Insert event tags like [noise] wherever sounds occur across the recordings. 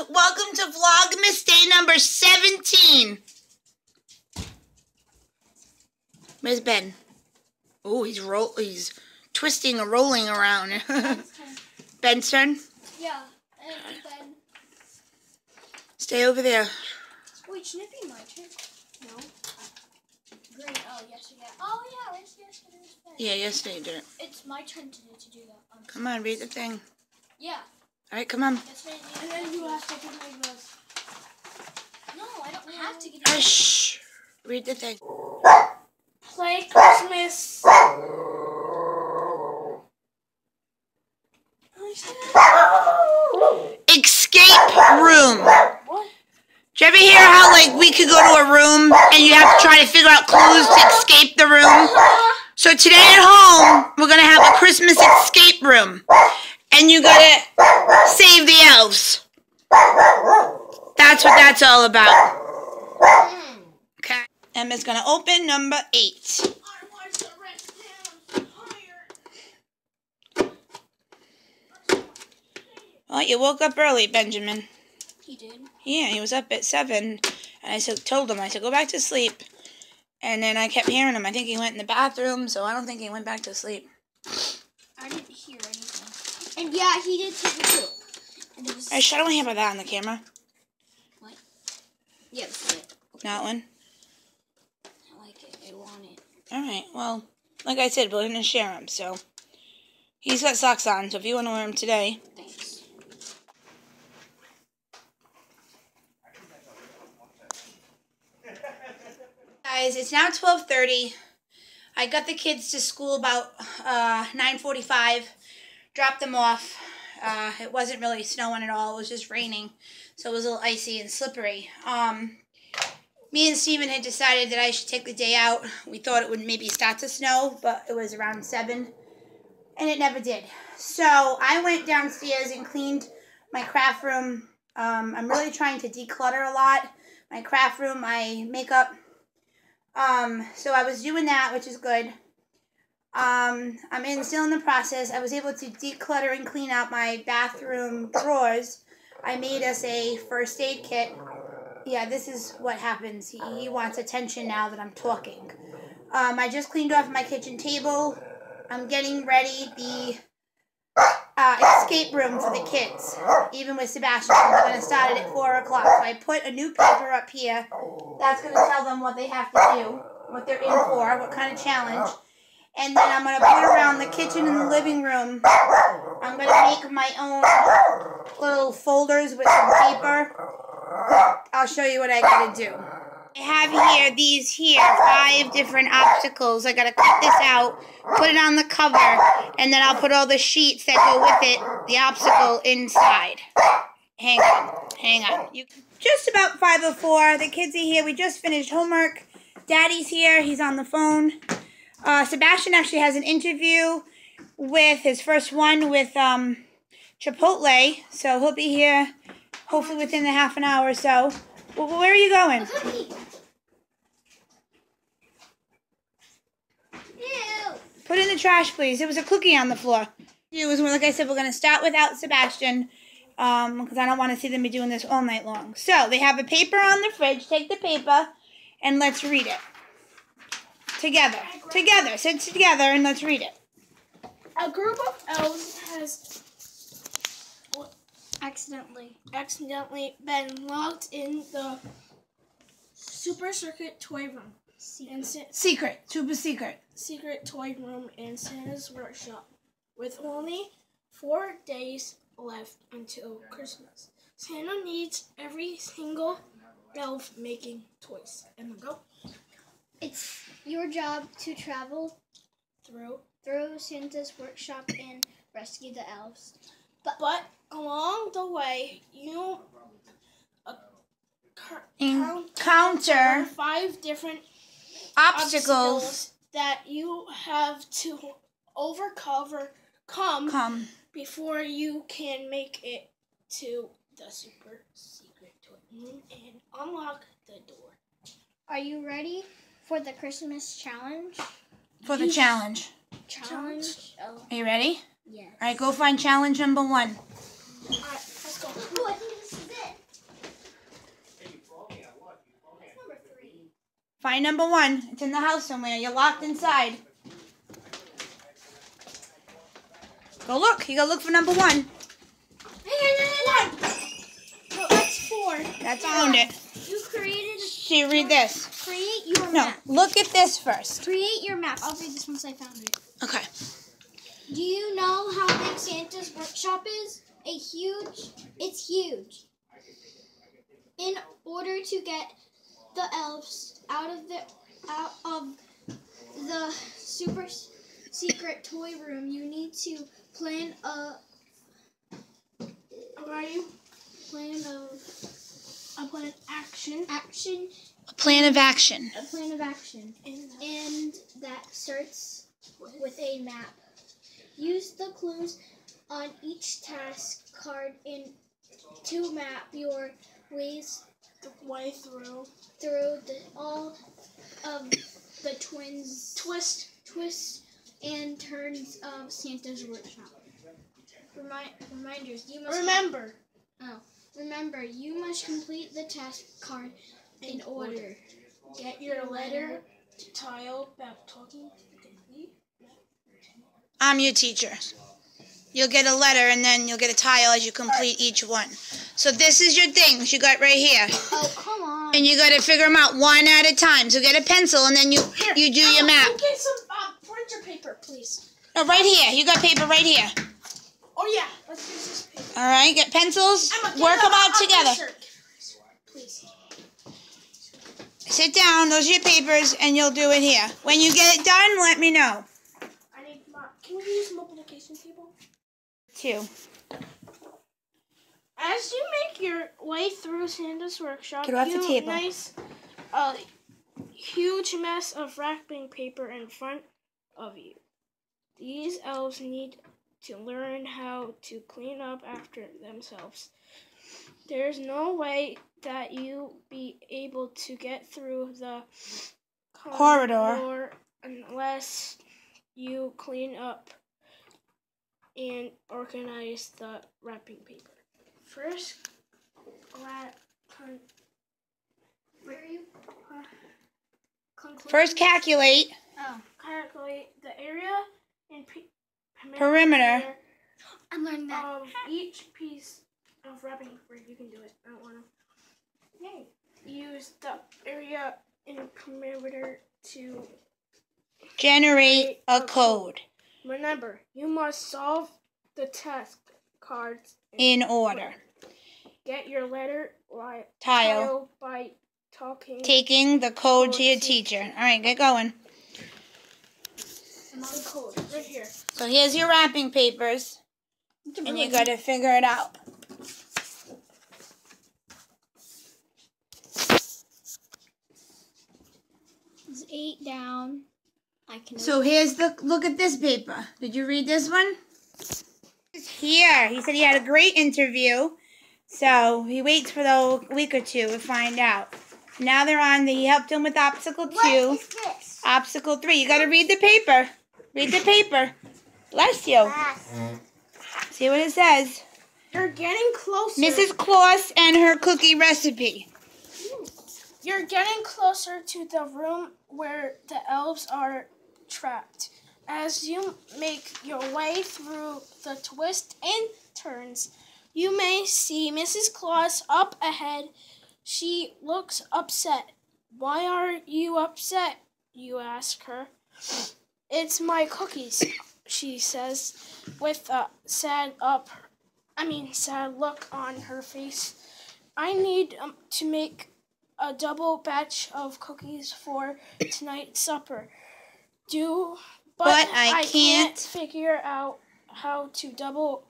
Good morning, guys. Welcome to Vlogmas day number 17. Where's Ben? Oh, he's roll. He's twisting and rolling around. [laughs] Ben's turn. Yeah, then Stay over there. wait, shouldn't it be my turn? No. Green. Oh yes, yeah. Oh yeah, yes, yes, it is. Ben. Yeah, yesterday you did it. It's my turn today to do that. Um, Come on, read the thing. yeah. All right, come on. And then you have to do my best. No, I don't have to get. Hush. Read the thing. Play Christmas. Escape room. What? Did you ever hear how, like, we could go to a room and you have to try to figure out clues to escape the room? Uh-huh. So today at home, we're gonna have a Christmas escape room, and you gotta save the elves. That's what that's all about. Okay. Emma's gonna open number eight. I want the rest down higher. Well, you woke up early, Benjamin. He did. Yeah, he was up at seven, and I said, told him, I said, go back to sleep. And then I kept hearing him. I think he went in the bathroom, so I don't think he went back to sleep. I didn't hear anything. And yeah, he did take a poop. And it was. I should only have that on the camera. What? Yeah, that's it. Not one. I like it. I want it. All right. Well, like I said, we're gonna share him. So he's got socks on. So if you want to wear them today, Thanks. guys, it's now twelve thirty. I got the kids to school about uh, nine forty-five. Dropped them off. Uh, it wasn't really snowing at all. It was just raining, so it was a little icy and slippery. Um, me and Steven had decided that I should take the day out. We thought it would maybe start to snow, but it was around seven, and it never did. So I went downstairs and cleaned my craft room. Um, I'm really trying to declutter a lot. My craft room, my makeup. Um, so I was doing that, which is good. Um, I'm in still in the process. I was able to declutter and clean out my bathroom drawers. I made us a first aid kit. Yeah, this is what happens. He, he wants attention now that I'm talking. Um, I just cleaned off my kitchen table. I'm getting ready the uh, escape room for the kids. Even with Sebastian, we're going to start it at 4 o'clock. So I put a new paper up here. That's going to tell them what they have to do, what they're in for, what kind of challenge. And then I'm going to put around the kitchen and the living room. I'm going to make my own little folders with some paper. I'll show you what I got to do. I have here these here five different obstacles. I gotta cut this out, put it on the cover, and then I'll put all the sheets that go with it, the obstacle inside. Hang on, hang on. You just about five five oh four. The kids are here. We just finished homework. Daddy's here. He's on the phone. Uh, Sebastian actually has an interview with his first one with um, Chipotle, so he'll be here hopefully within the half an hour or so. Well, where are you going? Put it in the trash, please. There was a cookie on the floor. It was like I said, we're gonna start without Sebastian, um, because I don't want to see them be doing this all night long. So they have a paper on the fridge. Take the paper, and let's read it together. Together, sit together, and let's read it. A group of elves has Accidentally. accidentally been locked in the Super Circuit toy room in Sa- Secret, super secret. secret toy room in Santa's workshop, with only four days left until Christmas. Santa needs every single elf making toys. Emma, go It's your job to travel through. through Santa's workshop and rescue the elves. But along the way, you uh, Encounter five different obstacles. that you have to overcover come Come. before you can make it to the super secret door and unlock the door. Are you ready for the Christmas challenge? For the challenge. Challenge? Oh, Are you ready? yeah. All right, go find challenge number one. Alright, let's Let's go. I think this is it. Number three. Find number one. It's in the house somewhere. You're locked inside. Go look. You gotta look for number one. One. No, that's four. That's found it. You created. See, read this. Create your No, map. look at this first. Create your map. I'll read this once I found it. Okay. Do you know how big Santa's workshop is? A huge. It's huge. In order to get the elves out of the out of the super secret toy room, you need to plan a Ready? plan of I put an action action. A plan of action. A plan of action. and that starts with a map. Use the clues on each task card in to map your ways way through. through the, all of the twins Twist. twists and turns of Santa's workshop. Remind, reminders: You must Remember, oh. Remember you must complete the task card in order. get your letter to tile about talking complete. I'm your teacher. You'll get a letter and then you'll get a tile as you complete each one. So this is your things you got right here. Oh come on! And you got to figure them out one at a time. So get a pencil and then you Here, you do your Emma, map. Get some uh, printer paper, please. No, right here. You got paper right here. Oh yeah, All right, get pencils. Work them out together. Please. Sit down. Those are your papers, and you'll do it here. When you get it done, let me know. I need. Can we use multiplication table? Two. As you make your way through Santa's workshop, Get off the table. nice a huge mess of wrapping paper in front of you. These elves need to learn how to clean up after themselves. There's no way that you be able to get through the Corridor. unless you clean up and organize the wrapping paper. First, gla- con- Where are you? Uh, conclude- First, calculate. Oh, calculate the area and pe- Perimeter. I'm learning that. of each piece of wrapping paper. You can do it. I don't want to. Yay. Use the area and perimeter to Generate a code remember. You must solve the task cards in order. Get your letter li- Tile. by talking. Taking the code to your teacher. All right, get going. Code right here. So here's your wrapping papers, and you got to figure it out. It's eight down. I can. So here's the look at this paper. Did you read this one? It's here. He said he had a great interview. So he waits for the week or two to find out. Now they're on the he helped him with obstacle two. What is this? Obstacle three. You gotta read the paper. Read the paper. Bless you. See what it says. You're getting closer. Mrs. Claus and her cookie recipe. You're getting closer to the room where the elves are trapped. As you make your way through the twists and turns, you may see Mrs. Claus up ahead. She looks upset. Why are you upset? You ask her. It's my cookies, she says, with a sad up I mean sad look on her face. I need um, to make a double batch of cookies for tonight's supper. Do but, But I can't. figure out how to double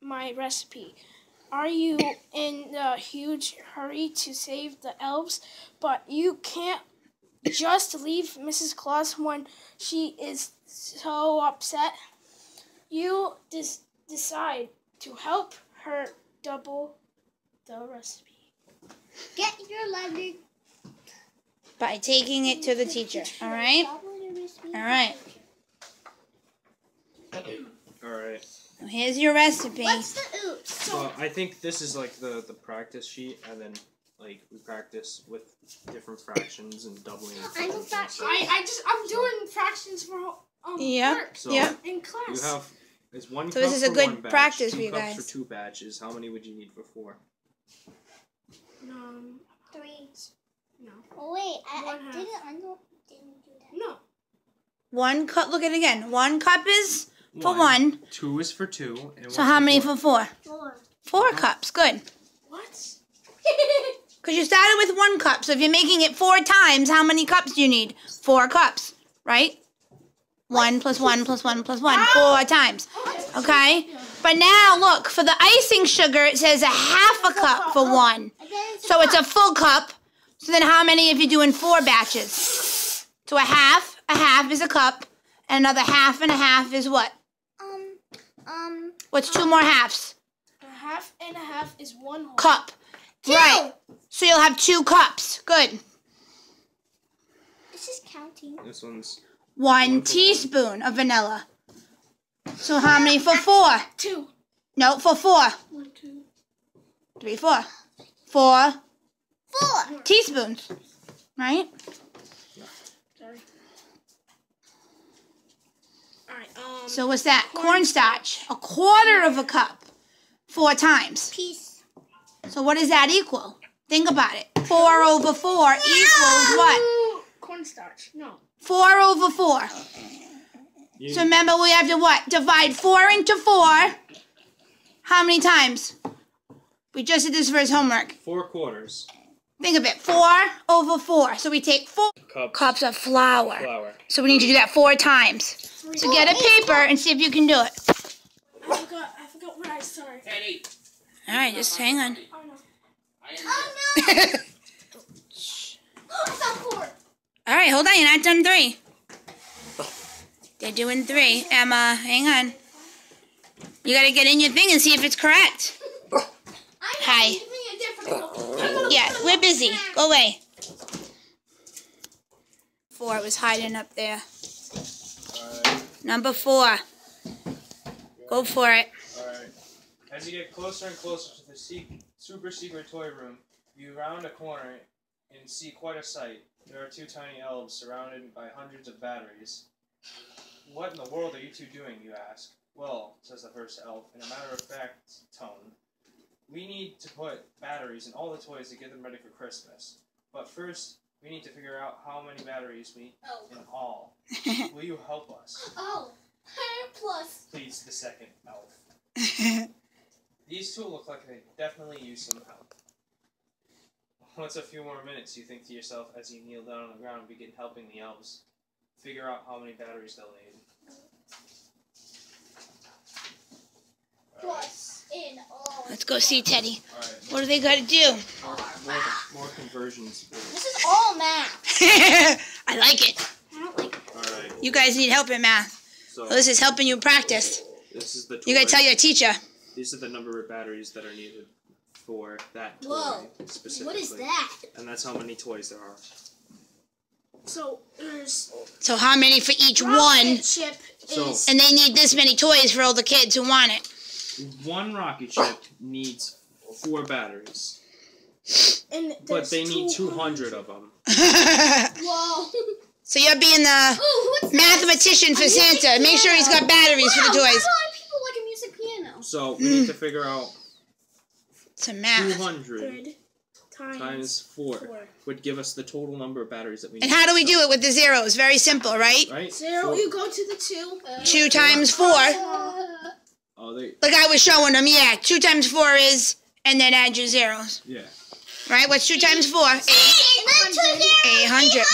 my recipe. Are you in a huge hurry to save the elves? But you can't just leave Mrs. Claus when she is so upset. You des- decide to help her double the recipe. Get your letter. By taking it to the teacher. All right? All right. [coughs] All right. Here's your recipe. What's the oops? So I think this is like the the practice sheet, and then like we practice with different fractions and doubling. I'm a tripling and fraction. I, I just I'm doing fractions for um Yep. work So Yep. in class. you class. have is one. So cup this is a for good one batch, practice two for you cups guys. for two batches. How many would you need for four? um, Three. no, Oh wait, I, I didn't. I didn't do that. no. One cup. Look at it again. One cup is for one. Two is for two. And So one's how many four. for four? Four. Four cups. Good. What? [laughs] [laughs] Because you started with one cup. So if you're making it four times, how many cups do you need? Four cups, right? One plus one plus one plus one. Four times. Okay? But now look, for the icing sugar, it says a half a cup for one. And then it's So it's a full cup. So then how many if you're doing four batches? So a half, a half is a cup, and another half and a half is what? um um What's two more halves? A half and a half is one whole. Cup. Right. So you'll have two cups. Good. This is counting. This one's One teaspoon of vanilla. So how many for four? Two. No, for four. One, two. Three, four. Four Four. teaspoons. Right? Sorry. All right. Um. So what's that? Cornstarch. A quarter of a cup. Four times. Piece. So what does that equal? Think about it. Four over four equals what? Cornstarch. No. Four over four. you, So remember we have to what? Divide four into four. How many times? We just did this for his homework. four quarters. Think of it. Four over four. So we take four Cups. cups of flour. Flour. So we need to do that four times. So get a paper and see if you can do it. I forgot. I forgot where I started. Teddy. All right, just hang on. Oh no. No! I found four. All right, hold on. You're not done three. They're doing three. Emma, hang on. You got to get in your thing and see if it's correct. Hi. Give me a different. Yeah, we're busy. Go away. Four was hiding up there. Alright. Number four. Go for it. Alright. As you get closer and closer to the sec- super secret toy room, you round a corner and see quite a sight. There are two tiny elves surrounded by hundreds of batteries. What in the world are you two doing, you ask? Well, says the first elf, in a matter of fact tone, we need to put batteries in all the toys to get them ready for Christmas. But first, we need to figure out how many batteries we need Oh. in all. Will you help us? Oh. Plus. Please, the second elf. [laughs] These two look like they definitely use some help. Once a few more minutes, you think to yourself as you kneel down on the ground and begin helping the elves figure out how many batteries they'll need. Plus in all. Let's go see Teddy. Alright, What do they got to do? more, more conversions. This is all math. [laughs] I like it. I don't like. Alright, You guys need help in math. so Well, this is helping you practice. this is the. You gotta tell your teacher. These are the number of batteries that are needed for that toy Whoa. specifically. What is that? And that's how many toys there are. So there's So how many for each rocket one? chip So- is And they need this many toys for all the kids who want it. One rocket ship needs four batteries, and but they need 200 of them. [laughs] Whoa. so you're being the [laughs] Ooh, what's mathematician for Santa. Make sure he's got batteries for the Wow, toys. Not a lot of people like a music piano. So we need to [gasps] figure out To math. 200 times, times 4 four. would give us the total number of batteries that we And need. how do we do it with the zeros? Very simple, right? Right? Zero. You go to the two. Two times four. Uh, Oh, they, Like I was showing them, yeah. Two times four is, and then add your zeros. yeah. Right? What's two times four? Eight. Eight hundred.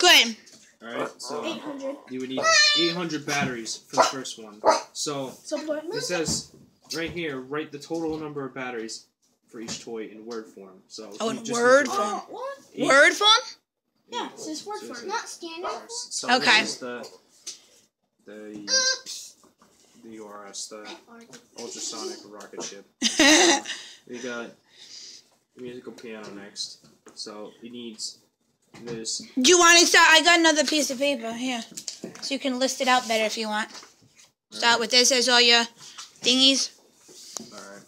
Good. Alright, so 800. you would need 800 batteries for the first one. So So it says right here, write the total number of batteries for each toy in word form. So Oh, you in just word form. write Oh, what? eight- Word form? Yeah, it's just word So for it's it. Not standard. So Okay. This is the the Oops. the URS, the ultrasonic rocket ship. [laughs] We got musical piano next. So it needs this. Do you want to start? I got another piece of paper here, so you can list it out better if you want. Start with this as all your thingies. Alright.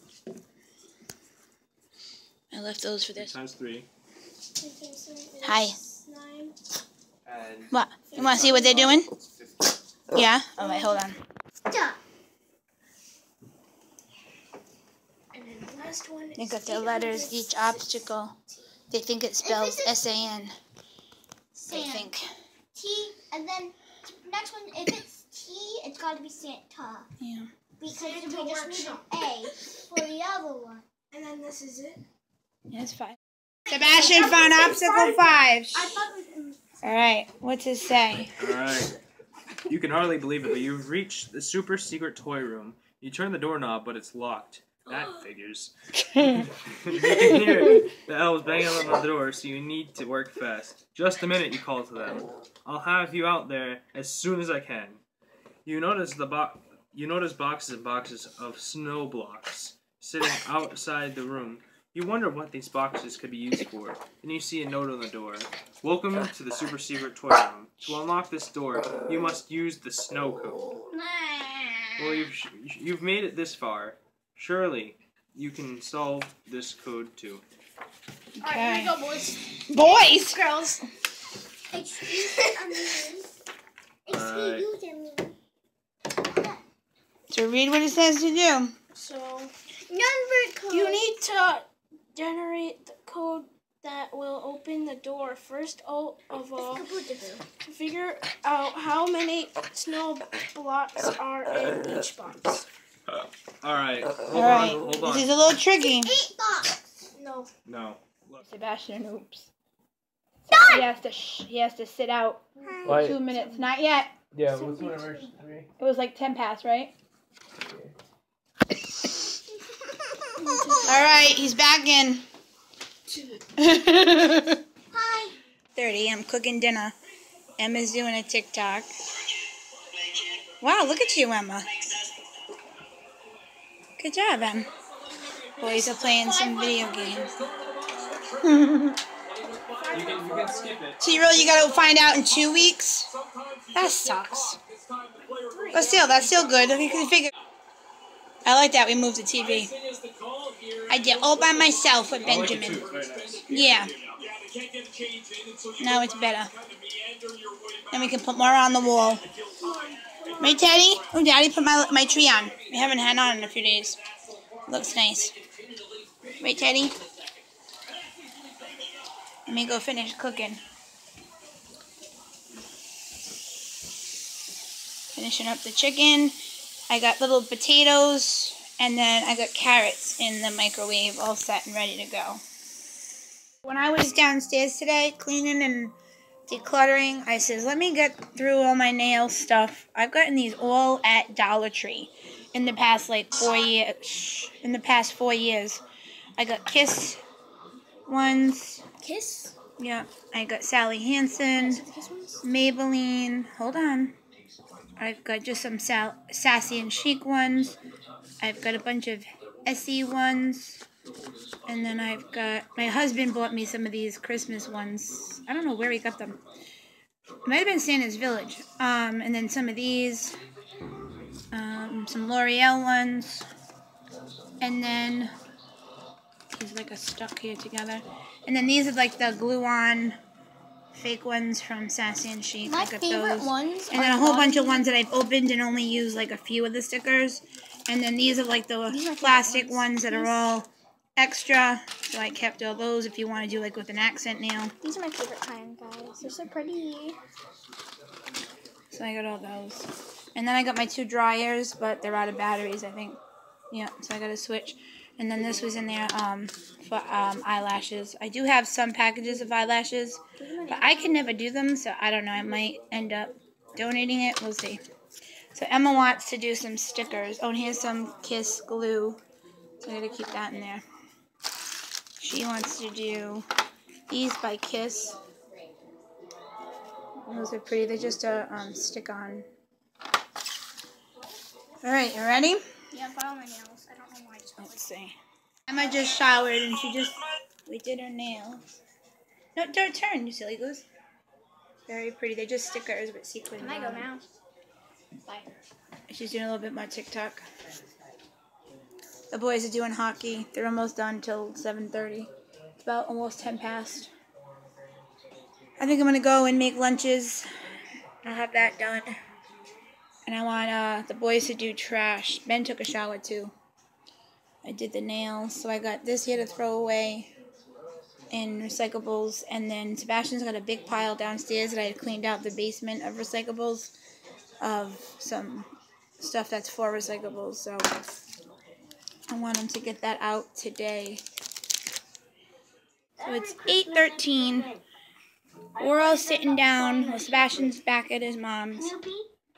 I left those for this. Times three. Hi. Nine. And What? You want to see what they're doing? it's 15. Yeah? All right, hold on. Stop. And then the last one They got their letters, each obstacle. They think it spells S A N. They think. T, and then next one, if it's T, it's got to be Santa. Yeah. Because Santa we just need workshop. an A for the other one. And then this is it. Yeah, it's fine. Sebastian found obstacle five. I thought it was. All right, what's it say? Alright. You can hardly believe it, but you've reached the super secret toy room. You turn the doorknob, but it's locked. That [gasps] figures. you can hear the elves banging on the door, so you need to work fast. Just a minute, you call to them. I'll have you out there as soon as I can. You notice the bo- you notice boxes and boxes of snow blocks sitting outside the room. You wonder what these boxes could be used for. Then you see a note on the door. Welcome to the super secret toy room. To unlock this door, you must use the snow code. Well, you've you've made it this far. Surely you can solve this code too. Alright, here we go, boys. Boys! Girls. Uh, Excuse me. Excuse me. So read what it says to do. So Number code. you need to generate the code that will open the door. First o- of all, figure out how many snow blocks are in each box. Uh, all right. Hold All right, on. Hold this is a little tricky. Eight box. No. No. Look. Sebastian, oops. He has to sh- he has to sit out Why- two minutes. Not yet. Yeah. What's one version three? It was like ten past, right? All right, he's back in. [laughs] Hi. 30. I'm cooking dinner. Emma's doing a TikTok. Wow, look at you, Emma. Good job, Em. Boys are playing some video games. You can you can skip it. So you really you gotta find out in two weeks? That sucks. But still, that's still good. You can figure. I like that we moved the TV. I did all by myself with like Benjamin. too. It's very nice. Yeah. Now it's better. Then we can put more on the wall. Right, Daddy? Oh, Daddy put my my tree on. We haven't had on in a few days. Looks nice. Right, Teddy? Let me go finish cooking. Finishing up the chicken. I got little potatoes, and then I got carrots in the microwave, all set and ready to go. When I was downstairs today cleaning and decluttering, I says, let me get through all my nail stuff. I've gotten these all at Dollar Tree in the past like four years. In the past four years, I got Kiss ones. Kiss. Yeah, I got Sally Hansen, Maybelline. Hold on. I've got just some sal- sassy and chic ones. I've got a bunch of SE ones. And then I've got my husband bought me some of these Christmas ones. I don't know where he got them. It might have been Santa's Village. Um, and then some of these, um, some L'Oreal ones, and then there's like a stuck here together. And then these are like the glue-on fake ones from Sassy and Chic. My favorite those. ones. And then a whole bunch of ones that I've opened and only used like a few of the stickers. And then these are like the These plastic ones. ones that are all extra. So I kept all those if you want to do like with an accent nail. These are my favorite kind, guys. They're so pretty. So I got all those. And then I got my two dryers, but they're out of batteries, I think. Yeah, so I got to switch. And then this was in there um, for um, eyelashes. I do have some packages of eyelashes, but I can never do them, so I don't know. I might end up donating it. We'll see. So Emma wants to do some stickers. Oh, and here's some Kiss glue. So I got to keep that in there. She wants to do these by Kiss. Those are pretty. They're just a um, stick on. All right, you ready? Yeah, follow my nails. I don't know why. Let's see. Emma just showered and she just we did her nails. No, don't turn, you silly goose. Very pretty. They're just stickers with sequins. Can I go now? She's doing a little bit more TikTok. The boys are doing hockey. They're almost done till 7:30. It's about almost 10 past. I think I'm gonna go and make lunches. I'll have that done. And I want uh, the boys to do trash. Ben took a shower too. I did the nails, so I got this here to throw away in recyclables, and then Sebastian's got a big pile downstairs that I cleaned out the basement of recyclables of some stuff that's for recyclables. So I want him to get that out today. So it's 8:13. We're all sitting down. Well, Sebastian's back at his mom's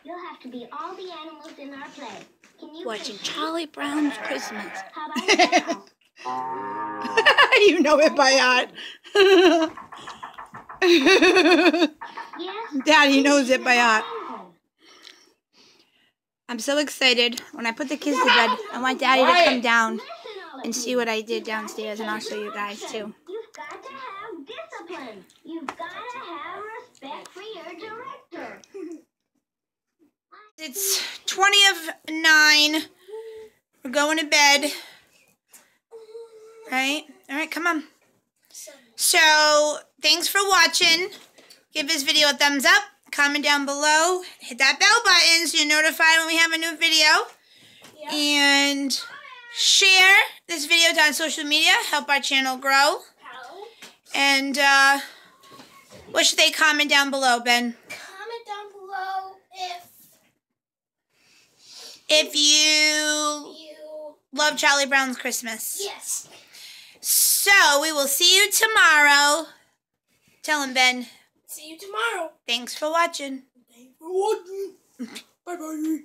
you'll have to be all the animals in our play. Can you watching? Charlie Brown's Christmas. How about [laughs] [laughs] you know it by heart. [laughs] Daddy knows it by heart. I'm so excited. When I put the kids to bed, I want Daddy to come down Listen, all of and see what I did downstairs, and I'll show you guys too. You've got to have discipline. You've got to have respect for your director. [laughs] It's 20 of 9. We're going to bed. Right? All right, come on. So, thanks for watching. Give this video a thumbs up. Comment down below. Hit that bell button so you're notified when we have a new video. And share this video on social media. Help our channel grow. And uh, what should they comment down below, Ben? Comment down below if If you you love Charlie Brown's Christmas. yes. So we will see you tomorrow. Tell him, Ben. See you tomorrow. Thanks for watching. Thanks for watching. [laughs] bye bye.